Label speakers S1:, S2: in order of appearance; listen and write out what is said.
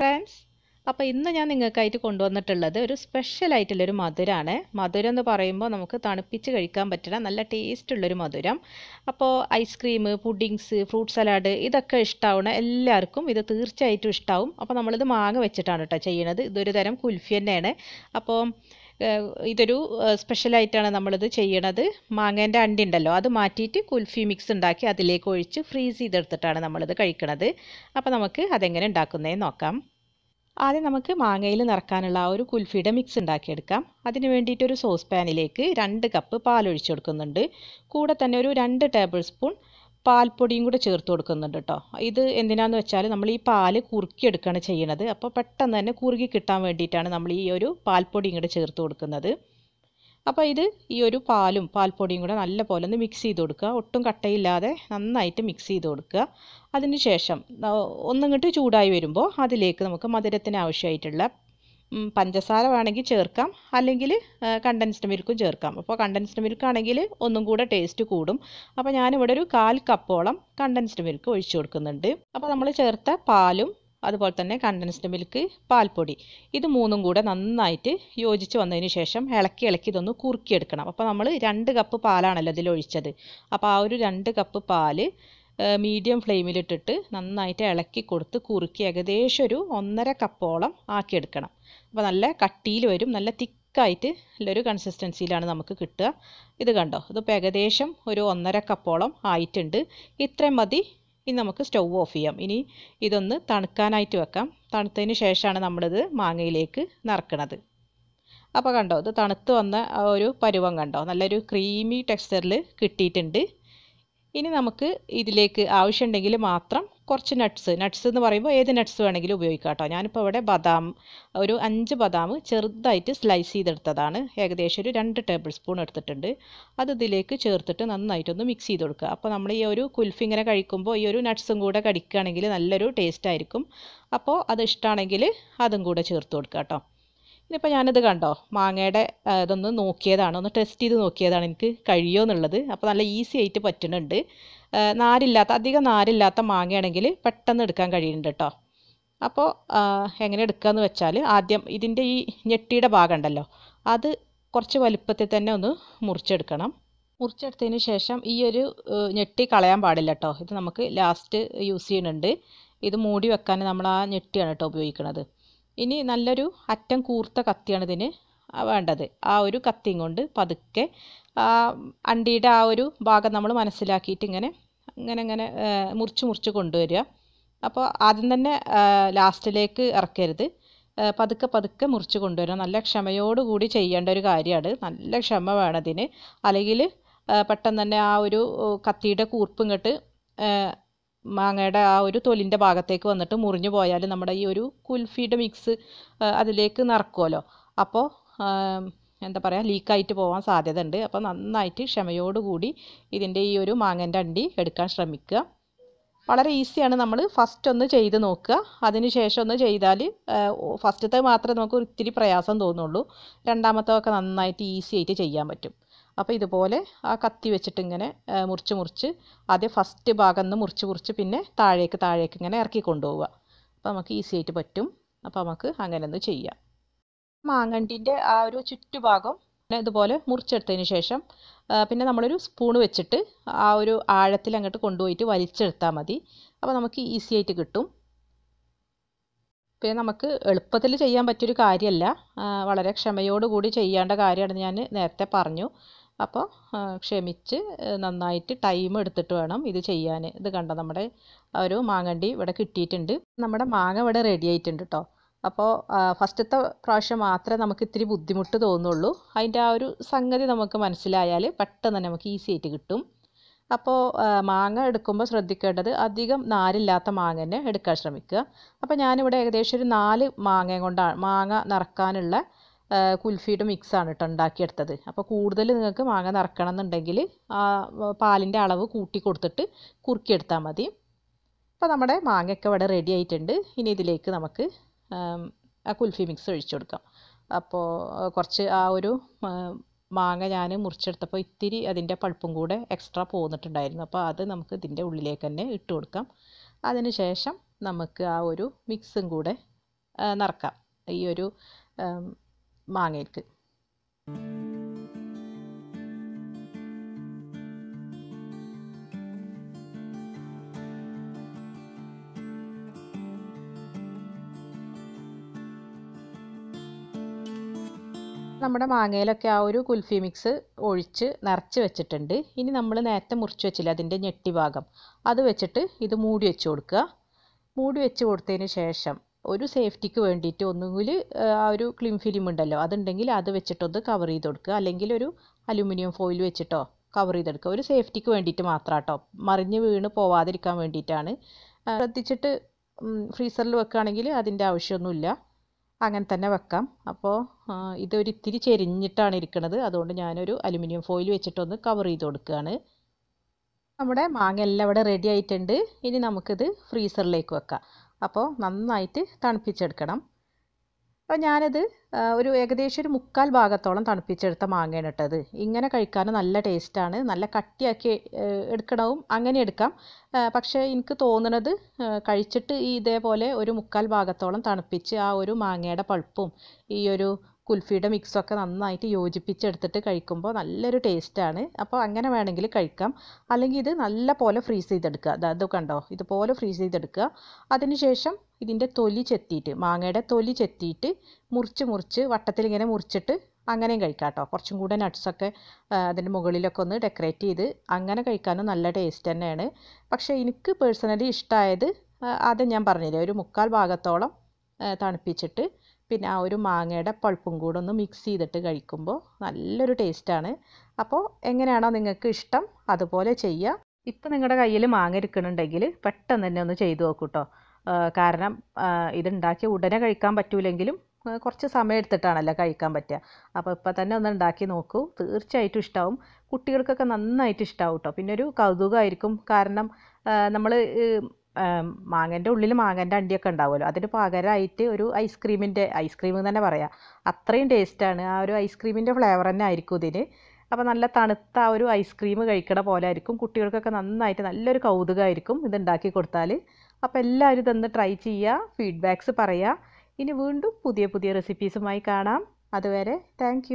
S1: Friends അപ്പോൾ ഇന്ന് ഞാൻ നിങ്ങൾക്കായിട്ട് കൊണ്ടുവന്നിട്ടുള്ളത് ഒരു സ്പെഷ്യൽ ആയിട്ടുള്ളൊരു മധുരമാണ് മധുരം എന്ന് പറയുമ്പോൾ നമുക്ക് തണുപ്പിച്ച് കഴിക്കാൻ പറ്റുന്ന നല്ല ടേസ്റ്റ് ഉള്ളൊരു മധുരം. അപ്പോൾ ഐസ്ക്രീം പുഡിങ്സ് ഫ്രൂട്ട് സലാഡ് ഇതൊക്കെ ഇഷ്ടമാവണ എല്ലാവർക്കും ഇത് തീർച്ചയായിട്ടും ഇഷ്ടമാവും അപ്പോൾ നമ്മളിത് മാങ്ങ വെച്ചിട്ടാണ് കേട്ടോ ചെയ്യണത്. ഇതൊരു തരം കുൽഫി തന്നെയാണ്. അപ്പോൾ ഇതൊരു സ്പെഷ്യലായിട്ടാണ് നമ്മളിത് ചെയ്യണത്. മാങ്ങേന്റെ അണ്ടി ഉണ്ടല്ലോ അത് മാറ്റിയിട്ട് കുൽഫി മിക്സ് ഉണ്ടാക്കി അതിലേക്ക് ഒഴിച്ച് ഫ്രീസ് ചെയ്തെടുത്തിട്ടാണ് നമ്മളിത് കഴിക്കണത്. അപ്പോൾ നമുക്ക് അതെങ്ങനെ ഉണ്ടാക്കുന്നതെന്ന് നോക്കാം. ആദ്യം നമുക്ക് മാങ്ങയിൽ നിറക്കാനുള്ള ആ ഒരു കുൽഫിയുടെ മിക്സ് ഉണ്ടാക്കിയെടുക്കാം. അതിന് വേണ്ടിയിട്ട് ഒരു സോസ് പാനിലേക്ക് രണ്ട് കപ്പ് പാൽ ഒഴിച്ചു കൊടുക്കുന്നുണ്ട്. കൂടെ തന്നെ ഒരു രണ്ട് ടേബിൾ സ്പൂൺ പാൽപ്പൊടിയും കൂടെ ചേർത്ത് കൊടുക്കുന്നുണ്ട് കേട്ടോ ഇത് എന്തിനാന്ന് വെച്ചാൽ നമ്മൾ ഈ പാൽ കുറുക്കിയെടുക്കുകയാണ് ചെയ്യണത്. അപ്പോൾ പെട്ടെന്ന് തന്നെ കുറുകി കിട്ടാൻ വേണ്ടിയിട്ടാണ് നമ്മൾ ഈ ഒരു പാൽപ്പൊടിയും കൂടെ ചേർത്ത് കൊടുക്കുന്നത്. അപ്പോൾ ഇത് ഈ ഒരു പാലും പാൽപ്പൊടിയും കൂടെ നല്ല പോലെ ഒന്ന് മിക്സ് ചെയ്ത് കൊടുക്കുക. ഒട്ടും കട്ടയില്ലാതെ നന്നായിട്ട് മിക്സ് ചെയ്ത് കൊടുക്കുക. അതിന് ശേഷം ഒന്നിങ്ങോട്ട് ചൂടായി വരുമ്പോൾ അതിലേക്ക് നമുക്ക് മധുരത്തിന് ആവശ്യമായിട്ടുള്ള പഞ്ചസാര വേണമെങ്കിൽ ചേർക്കാം. അല്ലെങ്കിൽ കണ്ടൻസ്ഡ് മിൽക്കും ചേർക്കാം. അപ്പോൾ കണ്ടൻസ്ഡ് മിൽക്ക് ആണെങ്കിൽ ഒന്നും കൂടെ ടേസ്റ്റ് കൂടും. അപ്പോൾ ഞാനിവിടെ ഒരു കാൽ കപ്പോളം കണ്ടൻസ്ഡ് മിൽക്ക് ഒഴിച്ചു കൊടുക്കുന്നുണ്ട്. അപ്പോൾ നമ്മൾ ചേർത്ത പാലും അതുപോലെ തന്നെ കണ്ടൻസ്ഡ് മിൽക്ക് പാൽപ്പൊടി ഇത് മൂന്നും കൂടെ നന്നായിട്ട് യോജിച്ച് വന്നതിന് ശേഷം ഇളക്കി ഇളക്കി ഇതൊന്ന് കുറുക്കിയെടുക്കണം. അപ്പോൾ നമ്മൾ രണ്ട് കപ്പ് പാലാണല്ലോ ഇതിൽ ഒഴിച്ചത്. അപ്പോൾ ആ ഒരു രണ്ട് കപ്പ് പാൽ മീഡിയം ഫ്ലെയിമിലിട്ടിട്ട് നന്നായിട്ട് ഇളക്കി കൊടുത്ത് കുറുക്കി ഏകദേശം ഒരു ഒന്നര കപ്പോളം ആക്കിയെടുക്കണം. അപ്പോൾ നല്ല കട്ടിയിൽ വരും. നല്ല തിക്കായിട്ട് നല്ലൊരു കൺസിസ്റ്റൻസിയിലാണ് നമുക്ക് കിട്ടുക. ഇത് കണ്ടോ? ഇതിപ്പോൾ ഏകദേശം ഒരു ഒന്നര കപ്പോളം ആയിട്ടുണ്ട്. ഇത്രയും മതി. ഇനി നമുക്ക് സ്റ്റൗ ഓഫ് ചെയ്യാം. ഇനി ഇതൊന്ന് തണുക്കാനായിട്ട് വെക്കാം. തണുത്തതിന് ശേഷമാണ് നമ്മളിത് മാങ്ങയിലേക്ക് നിറക്കണത്. അപ്പോൾ കണ്ടോ? ഇത് തണുത്ത് വന്ന ഒരു പരുവം കണ്ടോ? നല്ലൊരു ക്രീമി ടെക്സ്ചറിൽ കിട്ടിയിട്ടുണ്ട്. ഇനി നമുക്ക് ഇതിലേക്ക് ആവശ്യമുണ്ടെങ്കിൽ മാത്രം കുറച്ച് നട്ട്സ് നട്ട്സ് എന്ന് പറയുമ്പോൾ ഏത് നട്ട്സ് വേണമെങ്കിലും ഉപയോഗിക്കാം കേട്ടോ. ഞാനിപ്പോൾ ഇവിടെ ബദാം ഒരു അഞ്ച് ബദാം ചെറുതായിട്ട് സ്ലൈസ് ചെയ്തെടുത്തതാണ്. ഏകദേശം ഒരു രണ്ട് ടേബിൾ സ്പൂൺ എടുത്തിട്ടുണ്ട്. അത് ഇതിലേക്ക് ചേർത്തിട്ട് നന്നായിട്ടൊന്ന് മിക്സ് ചെയ്ത് കൊടുക്കുക. അപ്പോൾ നമ്മൾ ഈ ഒരു കുൽഫി ഇങ്ങനെ കഴിക്കുമ്പോൾ ഈ ഒരു നട്ട്സും കൂടെ കടിക്കുകയാണെങ്കിൽ നല്ലൊരു ടേസ്റ്റ് ആയിരിക്കും. അപ്പോൾ അത് ഇഷ്ടമാണെങ്കിൽ അതും കൂടെ ചേർത്ത് കൊടുക്കുക കേട്ടോ. ഇനിയിപ്പോൾ ഞാനിത് കണ്ടോ? മാങ്ങയുടെ ഇതൊന്ന് നോക്കിയതാണ്. ഒന്ന് ടെസ്റ്റ് ചെയ്ത് നോക്കിയതാണ് എനിക്ക് കഴിയുമോ എന്നുള്ളത്. അപ്പോൾ നല്ല ഈസി ആയിട്ട് പറ്റുന്നുണ്ട്. നാരില്ലാത്ത അധികം നാരില്ലാത്ത മാങ്ങയാണെങ്കിൽ പെട്ടെന്ന് എടുക്കാൻ കഴിയുന്നുണ്ട് കേട്ടോ. അപ്പോൾ എങ്ങനെ എടുക്കുകയെന്ന് വെച്ചാൽ ആദ്യം ഇതിന്റെ ഈ ഞെട്ടിയുടെ ഭാഗം ഉണ്ടല്ലോ അത് കുറച്ച് വലുപ്പത്തിൽ തന്നെ ഒന്ന് മുറിച്ചെടുക്കണം. മുറിച്ചെടുത്തതിന് ശേഷം ഈ ഒരു ഞെട്ടി കളയാൻ പാടില്ല കേട്ടോ. ഇത് നമുക്ക് ലാസ്റ്റ് യൂസ് ചെയ്യുന്നുണ്ട്. ഇത് മൂടി വെക്കാൻ നമ്മൾ ആ ഞെട്ടിയാണ് കേട്ടോ ഉപയോഗിക്കുന്നത്. ഇനി നല്ലൊരു അറ്റം കൂർത്ത കത്തിയാണ് ഇതിന് വേണ്ടത്. ആ ഒരു കത്തിയും കൊണ്ട് പതുക്കെ ആ അണ്ടിയുടെ ആ ഒരു ഭാഗം നമ്മൾ മനസ്സിലാക്കിയിട്ട് ഇങ്ങനെ ഇങ്ങനെ ഇങ്ങനെ മുറിച്ച് മുറിച്ച് കൊണ്ടുവരിക. അപ്പോൾ ആദ്യം തന്നെ ലാസ്റ്റിലേക്ക് ഇറക്കരുത്. പതുക്കെ പതുക്കെ മുറിച്ച് കൊണ്ടുവരിക. നല്ല ക്ഷമയോടുകൂടി ചെയ്യേണ്ട ഒരു കാര്യമാണ്. നല്ല ക്ഷമ വേണം അല്ലെങ്കിൽ പെട്ടെന്ന് തന്നെ ആ ഒരു കത്തിയുടെ കൂർപ്പ് ഇങ്ങോട്ട് മാങ്ങയുടെ ആ ഒരു തൊലിന്റെ ഭാഗത്തേക്ക് വന്നിട്ട് മുറിഞ്ഞു പോയാൽ നമ്മുടെ ഈ ഒരു കുൽഫിയുടെ മിക്സ് അതിലേക്ക് നിറക്കുമല്ലോ. അപ്പോൾ എന്താ പറയുക ലീക്കായിട്ട് പോകാൻ സാധ്യത ഉണ്ട് അപ്പോൾ നന്നായിട്ട് ക്ഷമയോടുകൂടി ഇതിന്റെ ഈ ഒരു മാങ്ങന്റെ അണ്ടി എടുക്കാൻ ശ്രമിക്കുക. വളരെ ഈസിയാണ് നമ്മൾ ഫസ്റ്റ് ഒന്ന് ചെയ്ത് നോക്കുക. അതിന് ശേഷം ഒന്ന് ചെയ്താൽ ഫസ്റ്റത്തെ മാത്രമേ നമുക്ക് ഒത്തിരി പ്രയാസം തോന്നുള്ളൂ. രണ്ടാമത്തെ ഒക്കെ നന്നായിട്ട് ഈസി ആയിട്ട് ചെയ്യാൻ പറ്റും. അപ്പോൾ ഇതുപോലെ ആ കത്തി വെച്ചിട്ട് ഇങ്ങനെ മുറിച്ച് മുറിച്ച് ആദ്യം ഫസ്റ്റ് ഭാഗം ഒന്ന് മുറിച്ച് മുറിച്ച് പിന്നെ താഴേക്ക് താഴേക്ക് ഇങ്ങനെ ഇറക്കി കൊണ്ടുപോവുക. അപ്പോൾ നമുക്ക് ഈസി ആയിട്ട് പറ്റും. അപ്പോൾ നമുക്ക് അങ്ങനെ ഒന്ന് ചെയ്യാം. മാങ്ങണ്ടിന്റെ ആ ഒരു ചുറ്റുഭാഗം ഇതുപോലെ മുറിച്ചെടുത്തതിന് ശേഷം പിന്നെ നമ്മളൊരു സ്പൂൺ വെച്ചിട്ട് ആ ഒരു ആഴത്തിൽ അങ്ങോട്ട് കൊണ്ടുപോയിട്ട് വലിച്ചെടുത്താൽ മതി. അപ്പോൾ നമുക്ക് ഈസി ആയിട്ട് കിട്ടും. പിന്നെ നമുക്ക് എളുപ്പത്തിൽ ചെയ്യാൻ പറ്റിയൊരു കാര്യമല്ല വളരെ ക്ഷമയോടുകൂടി ചെയ്യേണ്ട കാര്യമാണ് ഞാൻ നേരത്തെ പറഞ്ഞു. അപ്പോൾ ക്ഷമിച്ച് നന്നായിട്ട് ടൈം എടുത്തിട്ട് വേണം ഇത് ചെയ്യാൻ ഇത് കണ്ട നമ്മുടെ ഒരു മാങ്ങണ്ടി ഇവിടെ കിട്ടിയിട്ടുണ്ട്. നമ്മുടെ മാങ്ങ ഇവിടെ റെഡി ആയിട്ടുണ്ട് കേട്ടോ അപ്പോൾ ഫസ്റ്റത്തെ പ്രാവശ്യം മാത്രമേ നമുക്ക് ഇത്തിരി ബുദ്ധിമുട്ട് തോന്നുള്ളൂ. അതിന്റെ ആ ഒരു സംഗതി നമുക്ക് മനസ്സിലായാൽ പെട്ടെന്ന് തന്നെ നമുക്ക് ഈസി ആയിട്ട് കിട്ടും. അപ്പോൾ മാങ്ങ എടുക്കുമ്പോൾ ശ്രദ്ധിക്കേണ്ടത് അധികം നാരില്ലാത്ത മാങ്ങ തന്നെ എടുക്കാൻ ശ്രമിക്കുക. അപ്പോൾ ഞാനിവിടെ ഏകദേശം ഒരു നാല് മാങ്ങ കൊണ്ടാണ് മാങ്ങ നിറക്കാനുള്ള കുൽഫിയുടെ മിക്സാണ് കേട്ടോ ഉണ്ടാക്കിയെടുത്തത്. അപ്പോൾ കൂടുതൽ നിങ്ങൾക്ക് മാങ്ങ നിറക്കണം എന്നുണ്ടെങ്കിൽ പാലിന്റെ അളവ് കൂട്ടി കൊടുത്തിട്ട് കുറുക്കിയെടുത്താൽ മതി. അപ്പോൾ നമ്മുടെ മാങ്ങയൊക്കെ ഇവിടെ റെഡി ആയിട്ടുണ്ട്. ഇനി ഇതിലേക്ക് നമുക്ക് ആ കുൽഫി മിക്സ് ഒഴിച്ചു കൊടുക്കാം. അപ്പോൾ കുറച്ച് ആ ഒരു മാങ്ങ ഞാൻ മുറിച്ചെടുത്തപ്പോൾ ഇത്തിരി അതിന്റെ പൾപ്പും കൂടെ എക്സ്ട്രാ പോന്നിട്ടുണ്ടായിരുന്നു. അപ്പോൾ അത് നമുക്ക് ഇതിന്റെ ഉള്ളിലേക്ക് തന്നെ ഇട്ട് കൊടുക്കാം. അതിന് ശേഷം നമുക്ക് ആ ഒരു മിക്സും കൂടെ നിറക്കാം. ഈ ഒരു മാങ്ങയ്ക്ക് നമ്മുടെ മാങ്ങയിലൊക്കെ ആ ഒരു കുൽഫി മിക്സ് ഒഴിച്ച് നിറച്ച് വെച്ചിട്ടുണ്ട്. ഇനി നമ്മൾ നേരത്തെ മുറിച്ച് വെച്ചില്ല അതിന്റെ ഞെട്ടി ഭാഗം? അത് വെച്ചിട്ട് ഇത് മൂടി വെച്ച് കൊടുക്കുക. മൂടി വെച്ച് കൊടുത്തതിന് ശേഷം ഒരു സേഫ്റ്റിക്ക് വേണ്ടിയിട്ട് ഒന്നുകിൽ ആ ഒരു ക്ലിം ഫിലിം ഉണ്ടല്ലോ അതുണ്ടെങ്കിൽ അത് വെച്ചിട്ടൊന്ന് കവർ ചെയ്ത് കൊടുക്കുക. അല്ലെങ്കിൽ ഒരു അലുമിനിയം ഫോയിൽ വെച്ചിട്ടോ കവർ ചെയ്തെടുക്കുക ഒരു സേഫ്റ്റിക്ക് വേണ്ടിയിട്ട് മാത്രം കേട്ടോ മറിഞ്ഞ് വീണ് പോവാതിരിക്കാൻ വേണ്ടിയിട്ടാണ്. ശ്രദ്ധിച്ചിട്ട് ഫ്രീസറിൽ വെക്കുകയാണെങ്കിൽ അതിന്റെ ആവശ്യമൊന്നുമില്ല. അങ്ങനെ തന്നെ വെക്കാം. അപ്പോൾ ഇതൊരു ഇത്തിരി ചെരിഞ്ഞിട്ടാണ് ഇരിക്കുന്നത് അതുകൊണ്ട് ഞാനൊരു അലുമിനിയം ഫോയിൽ വെച്ചിട്ടൊന്ന് കവർ ചെയ്ത് കൊടുക്കുകയാണ്. നമ്മുടെ മാങ്ങ എല്ലാം ഇവിടെ റെഡി ആയിട്ടുണ്ട്. ഇനി നമുക്കിത് ഫ്രീസറിലേക്ക് വെക്കാം. അപ്പോൾ നന്നായിട്ട് തണുപ്പിച്ചെടുക്കണം. അപ്പോൾ ഞാനത് ഒരു ഏകദേശം ഒരു മുക്കാൽ ഭാഗത്തോളം തണുപ്പിച്ചെടുത്ത മാങ്ങയാണ് ഇട്ടത്. ഇങ്ങനെ കഴിക്കാൻ നല്ല ടേസ്റ്റാണ്. നല്ല കട്ടിയാക്കി എടുക്കണവും അങ്ങനെ എടുക്കാം. പക്ഷേ എനിക്ക് തോന്നുന്നത് കഴിച്ചിട്ട് ഈ ഇതേപോലെ ഒരു മുക്കാൽ ഭാഗത്തോളം തണുപ്പിച്ച് ആ ഒരു മാങ്ങയുടെ പൾപ്പും ഈ ഒരു കുൽഫിയുടെ മിക്സൊക്കെ നന്നായിട്ട് യോജിപ്പിച്ചെടുത്തിട്ട് കഴിക്കുമ്പോൾ നല്ലൊരു ടേസ്റ്റാണ്. അപ്പോൾ അങ്ങനെ വേണമെങ്കിൽ കഴിക്കാം. അല്ലെങ്കിൽ ഇത് നല്ല പോലെ ഫ്രീസ് ചെയ്തെടുക്കുക. അത് കണ്ടോ? ഇതുപോലെ ഫ്രീസ് ചെയ്തെടുക്കുക. അതിനുശേഷം ഇതിന്റെ തൊലി ചെത്തിയിട്ട് മാങ്ങയുടെ തൊലി ചെത്തിയിട്ട് മുറിച്ച് മുറിച്ച് വട്ടത്തിൽ ഇങ്ങനെ മുറിച്ചിട്ട് അങ്ങനെയും കഴിക്കാം കേട്ടോ കുറച്ചും കൂടെ നട്ട്സൊക്കെ അതിന്റെ മുകളിലൊക്കെ ഒന്ന് ഡെക്കറേറ്റ് ചെയ്ത് അങ്ങനെ കഴിക്കാനും നല്ല ടേസ്റ്റ് തന്നെയാണ്. പക്ഷേ എനിക്ക് പേഴ്സണലി ഇഷ്ടമായത് ആദ്യം ഞാൻ പറഞ്ഞില്ലേ ഒരു മുക്കാൽ ഭാഗത്തോളം തണുപ്പിച്ചിട്ട് പിന്നെ ആ ഒരു മാങ്ങയുടെ പൾപ്പും കൂടെ ഒന്ന് മിക്സ് ചെയ്തിട്ട് കഴിക്കുമ്പോൾ നല്ലൊരു ടേസ്റ്റാണ് അപ്പോൾ എങ്ങനെയാണോ നിങ്ങൾക്ക് ഇഷ്ടം അതുപോലെ ചെയ്യുക ഇപ്പം നിങ്ങളുടെ കയ്യിൽ മാങ്ങ ഇരിക്കുന്നുണ്ടെങ്കിൽ പെട്ടെന്ന് തന്നെ ഒന്ന് ചെയ്തു നോക്കൂ കേട്ടോ കാരണം ഇതുണ്ടാക്കി ഉടനെ കഴിക്കാൻ പറ്റൂലെങ്കിലും കുറച്ച് സമയം എടുത്തിട്ടാണല്ലോ കഴിക്കാൻ പറ്റുക. അപ്പോൾ ഇപ്പം തന്നെ ഒന്ന് ഉണ്ടാക്കി നോക്കൂ. തീർച്ചയായിട്ടും ഇഷ്ടമാവും കുട്ടികൾക്കൊക്കെ നന്നായിട്ട് ഇഷ്ടമാവും കേട്ടോ പിന്നെ ഒരു കൗതുകമായിരിക്കും കാരണം നമ്മൾ മാങ്ങന്റെ ഉള്ളിൽ മാങ്ങന്റെ അണ്ടിയൊക്കെ ഉണ്ടാവുമല്ലോ. അതിന് പകരമായിട്ട് ഒരു ഐസ്ക്രീമിന്റെ ഐസ്ക്രീം എന്ന് തന്നെ പറയാം. അത്രയും ടേസ്റ്റാണ് ആ ഒരു ഐസ്ക്രീമിന്റെ ഫ്ലേവർ തന്നെ ആയിരിക്കും ഇതിന്. അപ്പോൾ നല്ല തണുത്ത ആ ഒരു ഐസ്ക്രീം കഴിക്കണ പോലെ ആയിരിക്കും. കുട്ടികൾക്കൊക്കെ നന്നായിട്ട് നല്ലൊരു കൗതുകമായിരിക്കും ഇത് ഉണ്ടാക്കി കൊടുത്താൽ അപ്പോൾ എല്ലാവരും ഇതൊന്ന് ട്രൈ ചെയ്യുക ഫീഡ്ബാക്ക്സ് പറയുക. ഇനി വീണ്ടും പുതിയ പുതിയ റെസിപ്പീസുമായി കാണാം. അതുവരെ താങ്ക്